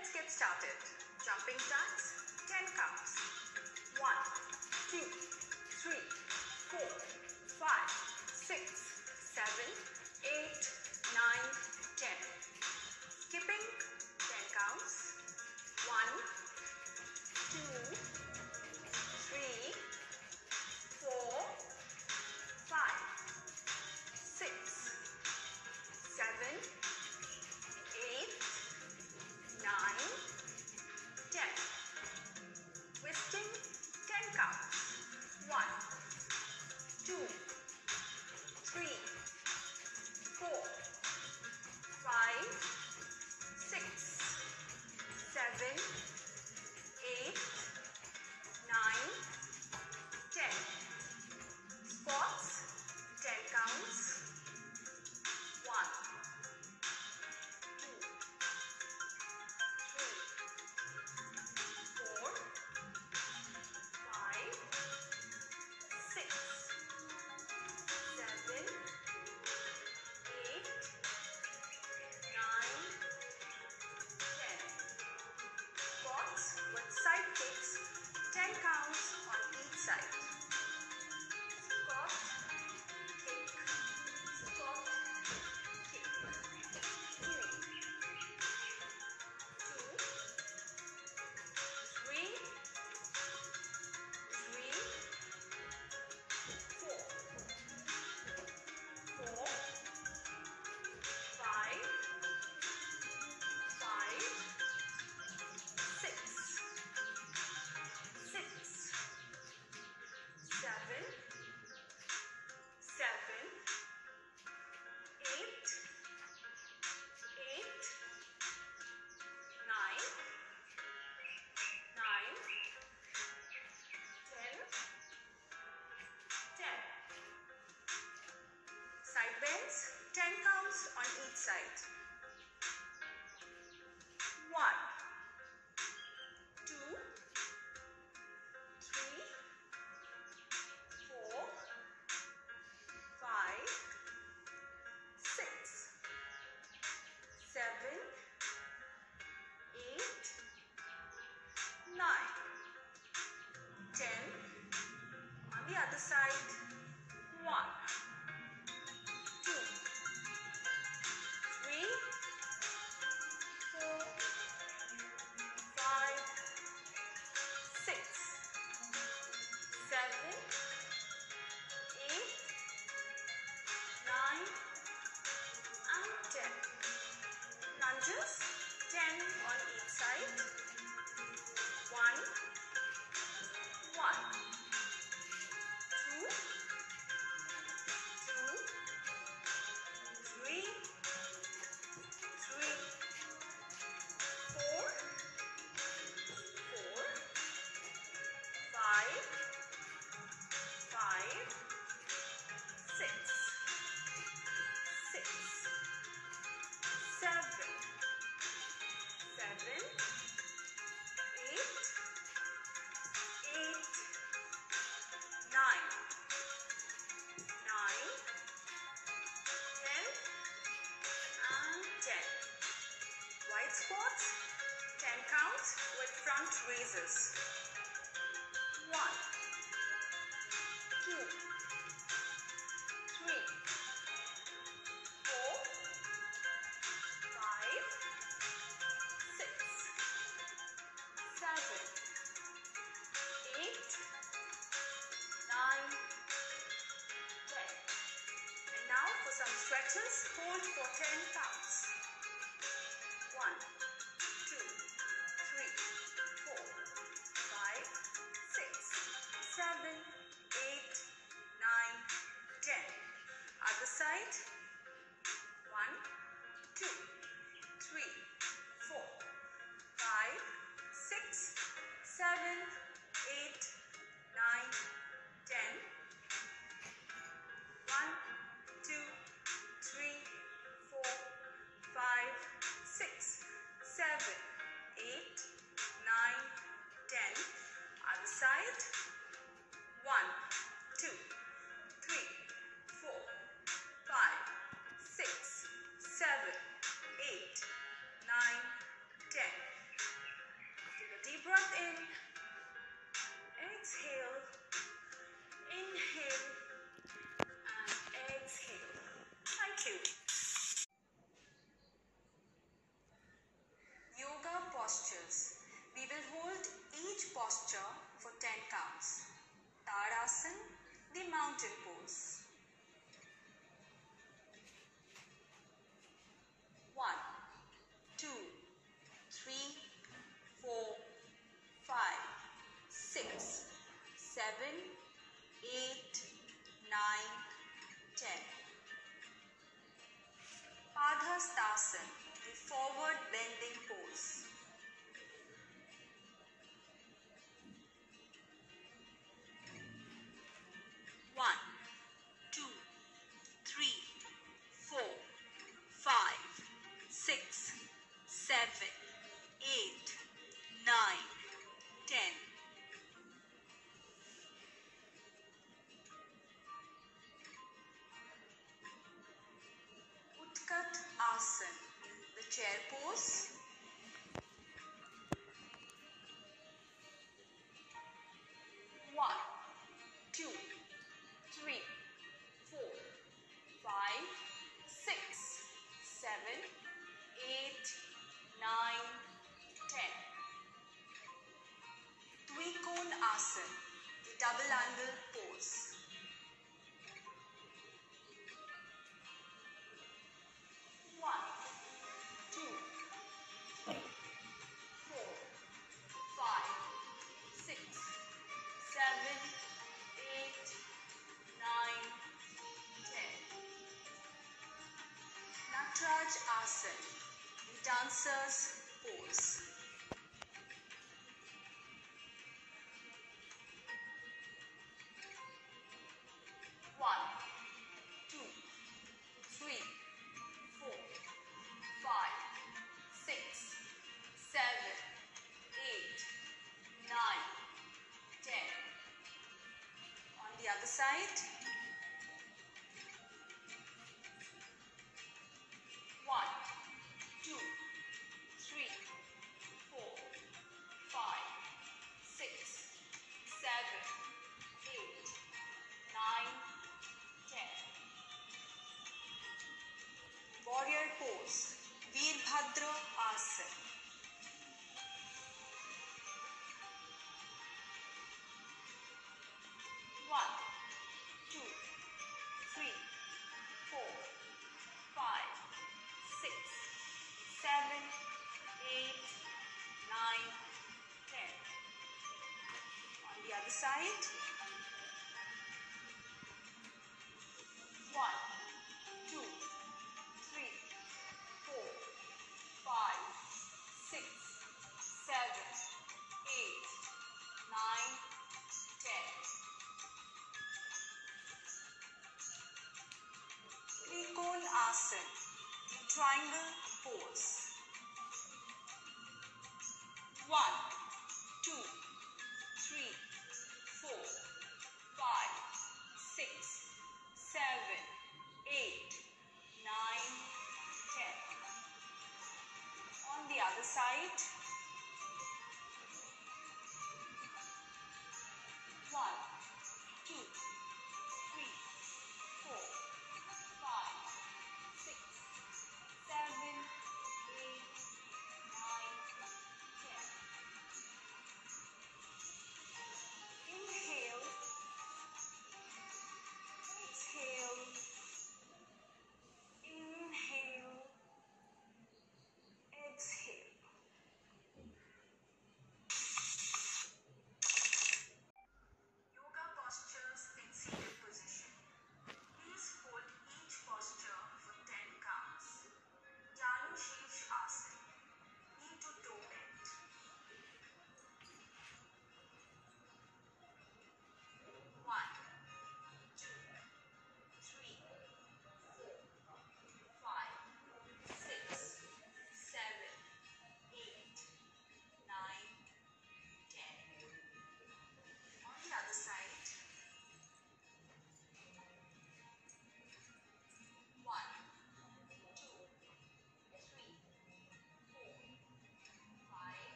Let's get started. Jumping jacks, 10 counts. 1, 2, 3, 4, 5, 6, 7, 8, 9, 10. bends 10 counts on each side. side. One, right with front raises. One, two. seven, eight, seven, eight, nine. double angle pose. One, two, four, five, six, seven, eight, nine, ten. Natraj Asana. Dancers website. site. right?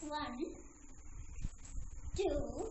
One, two,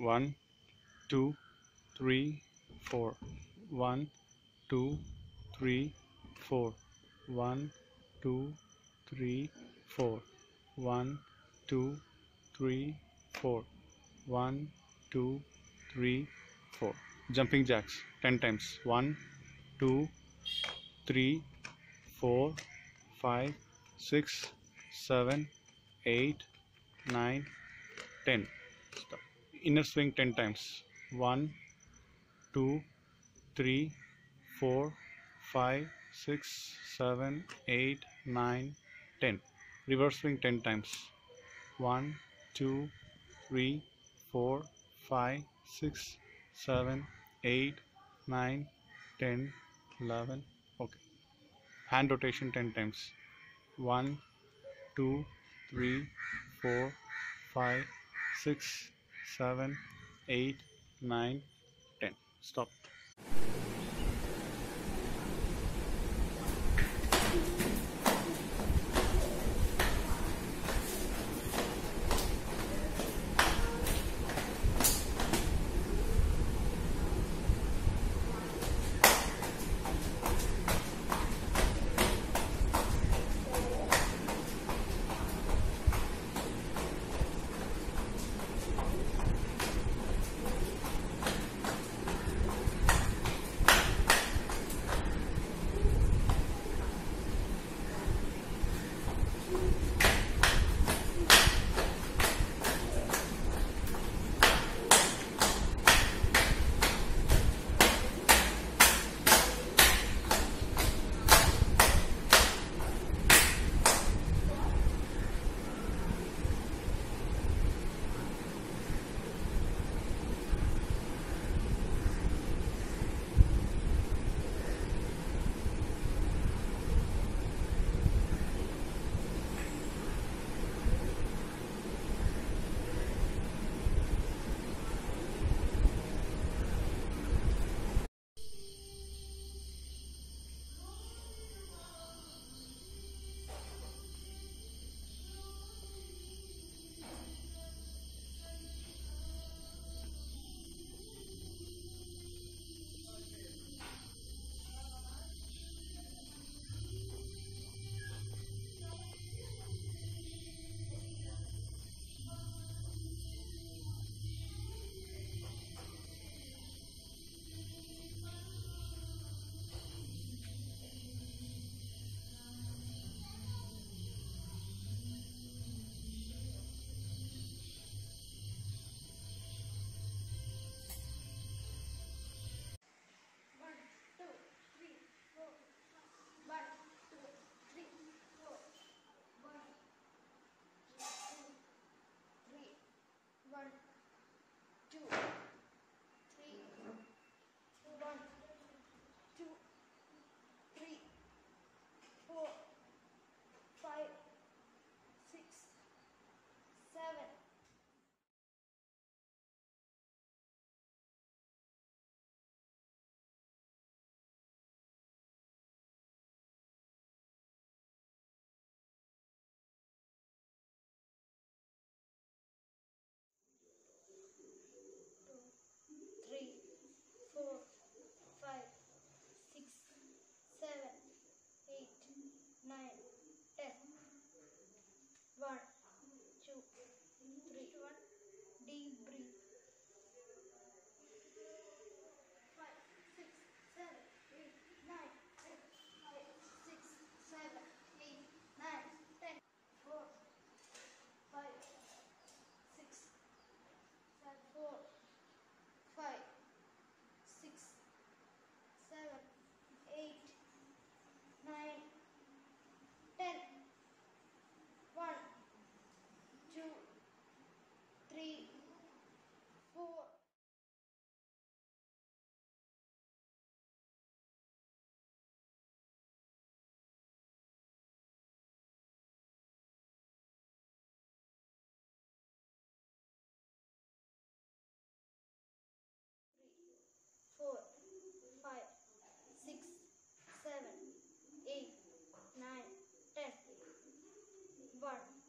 One, two, three, four. One, two, three, four. One, two, three, four. One, two, three, four. One, two, three, four. jumping jacks 10 times One, two, three, four, five, six, seven, eight, nine, ten. stop inner swing 10 times. 1 2 3 4 5 6 7 8 9 10 reverse swing 10 times. 1 2 3 4 5 6 7 8 9 10 11 okay. Hand rotation 10 times. 1 2 3 4 5 6 seven, eight, nine, ten. Stop. Four, five, six, seven, eight, nine, ten. One, two, three, one. Deep breathe. Five, six, seven, eight, nine, ten. Five, six, seven, eight, nine, ten. Four, five, six, seven, four, five, six, seven, eight, nine, ten. One, two, three, four. three, four, five, six, seven,